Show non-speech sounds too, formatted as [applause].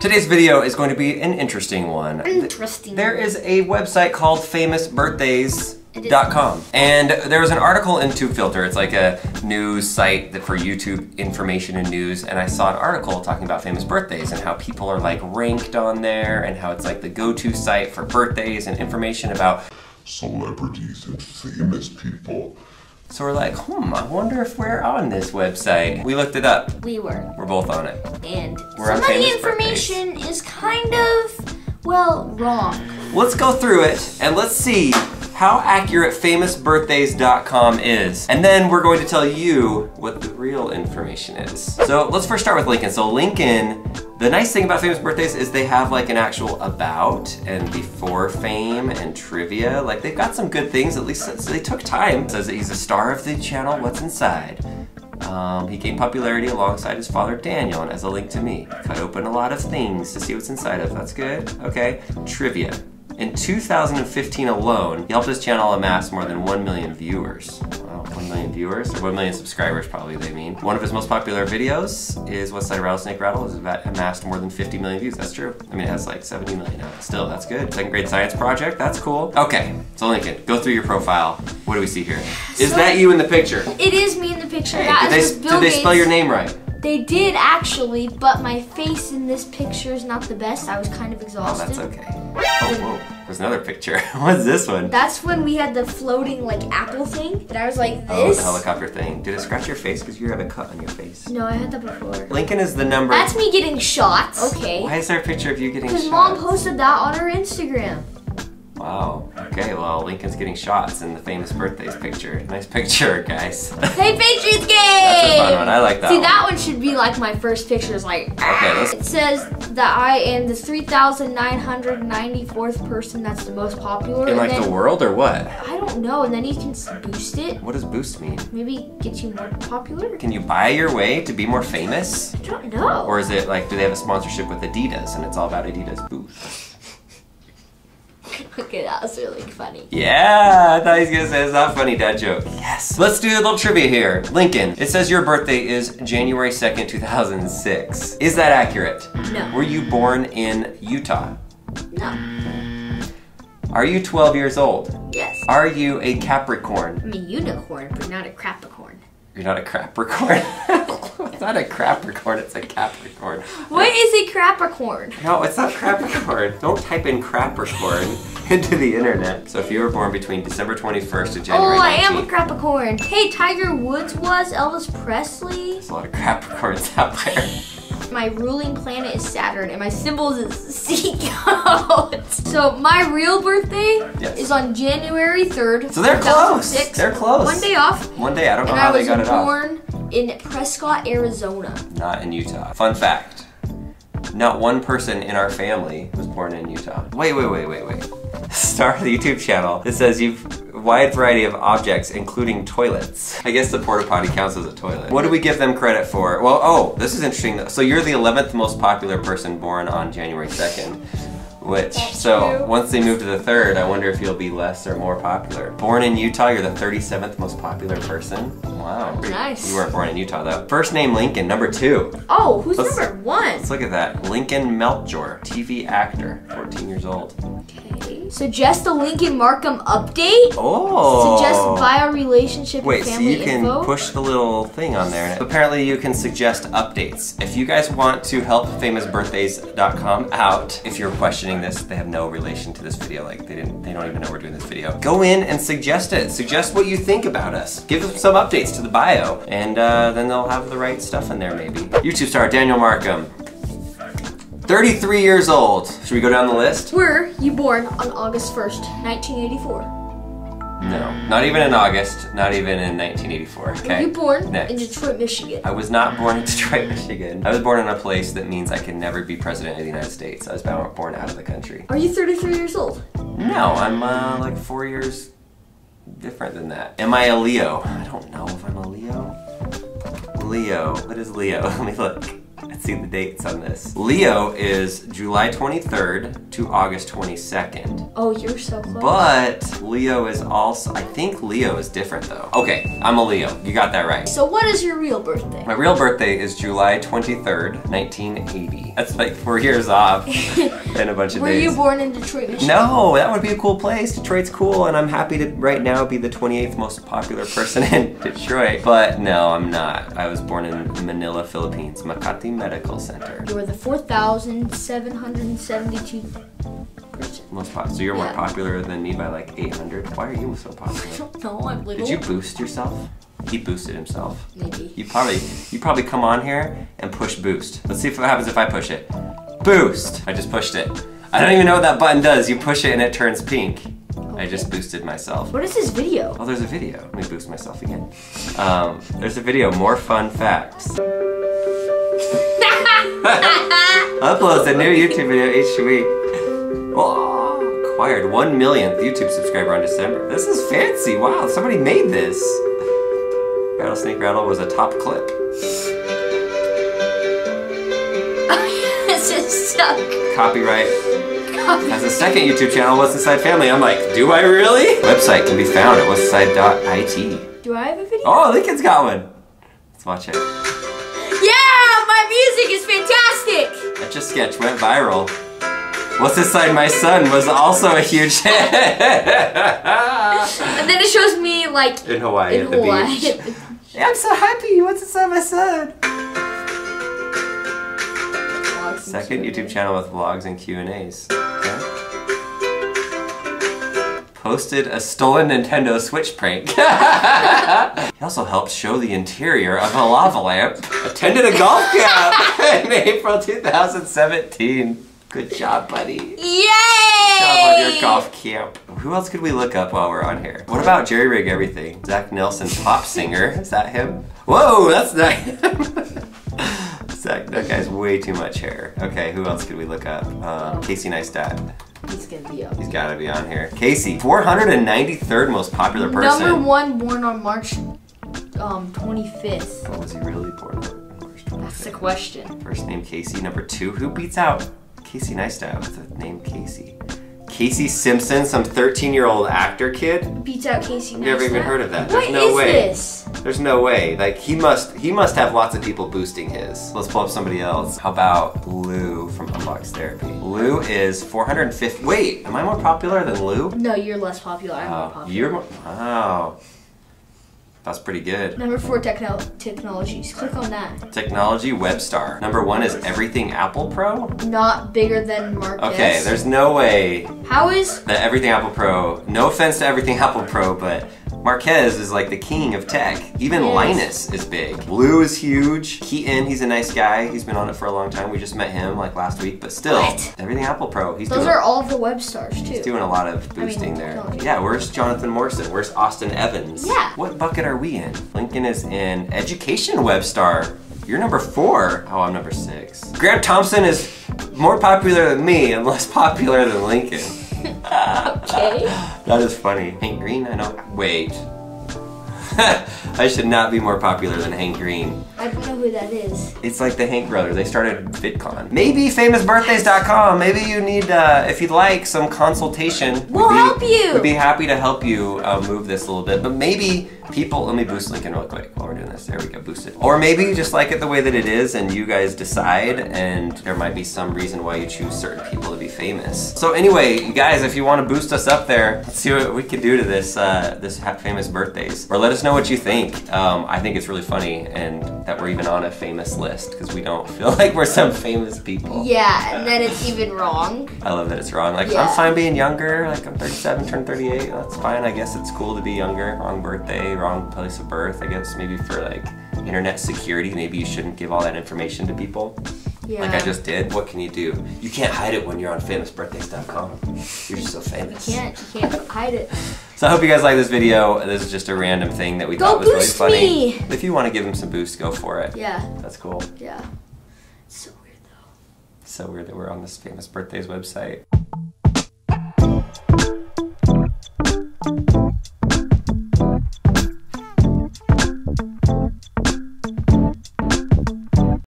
Today's video is going to be an interesting one. Interesting. There is a website called famousbirthdays.com and there was an article in TubeFilter. It's like a news site that for YouTube information and news and I saw an article talking about famous birthdays and how people are like ranked on there and how it's like the go-to site for birthdays and information about celebrities and famous people. So we're like, hmm, I wonder if we're on this website. We looked it up. we were. We're both on it. And We're some of the information is kind of, well, wrong. Let's go through it and let's see how accurate famousbirthdays.com is. And then we're going to tell you what the real information is. So let's first start with Lincoln. So Lincoln, the nice thing about famous birthdays is they have like an actual about and before fame and trivia. Like they've got some good things, at least they took time. It says that he's a star of the channel What's Inside. Um, he gained popularity alongside his father Daniel and as a link to me. Cut open a lot of things to see what's inside of. That's good. Okay. Trivia. In 2015 alone, he helped his channel amass more than 1 million viewers. Wow, 1 million viewers? Or 1 million subscribers, probably they mean. One of his most popular videos is What's Inside Rattlesnake Rattle. has amassed more than 50 million views. That's true. I mean, it has like 70 million now. Still, that's good. Second grade science project. That's cool. Okay, so Lincoln, go through your profile. What do we see here? Is So- that you in the picture? It is me in the picture. Hey, that did, they, did they spell your name right? They did actually, but my face in this picture is not the best. I was kind of exhausted. Oh, that's okay. Oh, whoa. There's another picture. [laughs] What's this one? That's when we had the floating like apple thing, and I was like oh, this. Oh, this. the helicopter thing. Did it scratch your face? Because you have a cut on your face. no, I had that before. Lincoln is the number. That's me getting shots. Okay. Why is there a picture of you getting Because shot? mom posted that on her Instagram. Wow. Okay, well, Lincoln's getting shots in the famous birthdays picture. Nice picture, guys. Hey, [laughs] Patriots game! That's a fun one. I like that See, one. that one should be like my first picture. Is like, Okay, ah. let's- it says that I am the 3,994th person that's the most popular. In like then, the world or what? I don't know, and then you can boost it. What does boost mean? Maybe get you more popular. Can you buy your way to be more famous? I don't know. Or is it like, do they have a sponsorship with Adidas and it's all about Adidas boost? Okay, that was really funny. Yeah, I thought he was gonna say it's not funny dad joke. Yes. Let's do a little trivia here. Lincoln, it says your birthday is January 2nd, 2006. Is that accurate? No. Were you born in Utah? No. Are you 12 years old? Yes. Are you a Capricorn? I'm a unicorn, but not a crapicorn. You're not a Capricorn. [laughs] it's not a Capricorn, it's a Capricorn. What is a crapicorn? No, it's not Capricorn. Don't type in Capricorn into the internet. So if you were born between December 21st and January Oh, I am a 19th, crapicorn. Hey, Tiger Woods was Elvis Presley. there's a lot of Capricorns out there. My ruling planet is Saturn, and my symbol is goat. [laughs] So my real birthday Yes. is on January 3rd. So they're close. They're close. One day off. One day, I don't know how I they got it off. I was born in Prescott, Arizona. Not in Utah. Fun fact. Not one person in our family was born in Utah. Wait, wait, wait, wait, wait. [laughs] Start the YouTube channel. It says you've a wide variety of objects, including toilets. I guess the porta potty counts as a toilet. What do we give them credit for? Well, oh, this is interesting. So you're the 11th most popular person born on January 2nd. Which, so true. once they move to the third, I wonder if you'll be less or more popular. Born in Utah, you're the 37th most popular person. Wow. Nice. You weren't born in Utah though. First name Lincoln, number two. Oh, who's Let's- number one? Let's look at that. Lincoln Melcher, TV actor, 14 years old. Okay. Suggest a Lincoln Markham update. Oh! Suggest bio relationship Wait, and so you can info. push the little thing on there. Apparently, you can suggest updates. If you guys want to help famousbirthdays.com out, if you're questioning this, they have no relation to this video. Like they didn't, they don't even know we're doing this video. Go in and suggest it. Suggest what you think about us. Give them some updates to the bio, and uh, then they'll have the right stuff in there. Maybe. YouTube star Daniel Markham, 33 years old. Should we go down the list? Were you born on August 1st, 1984? No, not even in August. Not even in 1984. Okay. Were you born Next. in Detroit, Michigan? I was not born in [laughs] Detroit, Michigan. I was born in a place that means I can never be president of the United States. I was born born out of the country. Are you 33 years old? No, I'm uh, like four years different than that. Am I a Leo? I don't know if I'm a Leo. Leo. What is Leo? [laughs] Let me look. See the dates on this. Leo is July 23rd to August 22nd. Oh, you're so close. But Leo is also, I think Leo is different though. Okay, I'm a Leo. You got that right. so what is your real birthday? My real birthday is July 23rd, 1980. That's like four years off [laughs] and a bunch of Were days. you born in Detroit, Michigan? No, that would be a cool place. Detroit's cool, and I'm happy to right now be the 28th most popular person in [laughs] Detroit. But no, I'm not. I was born in Manila, Philippines, Makati Medical Center. You were the 4,772 person. Most pop- so you're more popular than me by like 800. Why are you so [laughs] I popular? don't know, I'm little. Did you boost yourself? He boosted himself. Maybe. You probably you probably come on here and push boost. Let's see if what happens if I push it. Boost. I just pushed it. I don't even know what that button does. You push it and it turns pink. I just boosted myself. What is this video? Oh, there's a video. Let me boost myself again. Um, there's a video. More fun facts. [laughs] Uploads a new YouTube video each week. Oh, acquired one millionth YouTube subscriber on December. This is fancy. Wow, somebody made this. Rattlesnake Rattle was a top clip. [laughs] this is stuck. Copyright has a second YouTube channel, What's Inside Family. I'm like, do I really? Website can be found at whatsinside.it. Do I have a video? Oh, Lincoln's got one. Let's watch it. Yeah, music is fantastic. Etch a sketch went viral. What's Inside My Son was also a huge [laughs] hit. And then it shows me like In Hawaii in at the Hawaii. beach. Yeah, I'm so happy. What's Inside My Son? Second YouTube channel with vlogs and Q&As. Okay. Posted a stolen Nintendo Switch prank. [laughs] he also helped show the interior of a lava lamp. Attended a golf camp [laughs] in April 2017. Good job, buddy. Yay! Good job on your golf camp. Who else could we look up while we're on here? What about Jerry Rig Everything? Zach Nelson, pop singer. Is that him? Whoa, that's not him. [laughs] Zach, that guy's way too much hair. Okay, who else could we look up? Um, Casey Neistat. He's gonna be up. He's gotta be on here. Casey, 493rd most popular person. Number one, born on March um 25th. What was he really born on? March That's the question. First name Casey. Number two, who beats out Casey Neistat with the name Casey? Casey Simpson, some 13 year old actor kid. Beats out Casey I've never Neistat. even heard of that. There's What no is way. this? There's no way. Like he must he must have lots of people boosting his. Let's pull up somebody else. How about Lou from Unbox Therapy? Lou is 450. Wait, am I more popular than Lou? No, you're less popular. I'm more Oh, popular. you're more, wow. That's pretty good. Number four, techno- technologies. Click on that. Technology Webstar. Number one is Everything Apple Pro. Not bigger than Marques. Okay, there's no way How is that Everything Apple Pro. No offense to Everything Apple Pro, but Marques is like the king of tech. Even. Linus is big. Blue is huge. Keaton, he's a nice guy. He's been on it for a long time. We just met him like last week, but still, What? Everything Apple Pro. He's those doing. are all the web stars too. He's doing a lot of mean, boosting there. technology. Yeah, where's Jonathan Morrison? Where's Austin Evans? Yeah. What bucket are we in? Lincoln is in Education Web Star. You're number four. Oh, I'm number six. Grant Thompson is more popular than me and less popular than Lincoln. Okay. That is funny. Hank Green, I know. Wait. [laughs] I should not be more popular than Hank Green. I don't know who that is. It's like the Hank brothers. They started VidCon. Maybe famousbirthdays.com. Maybe you need, uh, if you'd like, some consultation. We'll be- help you. We'd be happy to help you uh, move this a little bit. But maybe people, let me boost Lincoln real quick while we're doing this. There we go, boost it. Or maybe you just like it the way that it is and you guys decide and there might be some reason why you choose certain people to be famous. So anyway, you guys, if you want to boost us up there, let's see what we can do to this, uh, this famous birthdays. Or let us know what you think. Um, I think it's really funny and that we're even on a famous list because we don't [laughs] feel like we're some famous people. Yeah, and then it's even wrong. I love that it's wrong. Like Yeah. I'm fine being younger. Like I'm 37, turned 38. That's fine. I guess it's cool to be younger. Wrong birthday, wrong place of birth. I guess maybe for like internet security, maybe you shouldn't give all that information to people. Yeah. Like I just did. What can you do? You can't hide it when you're on famousbirthdays.com. You're just so famous. You can't. You can't hide it. So I hope you guys like this video. This is just a random thing that we Go thought was really funny. me. If you want to give him some boost, go for it. Yeah. That's cool. Yeah. It's so weird though. So weird that we're on this famous birthdays website.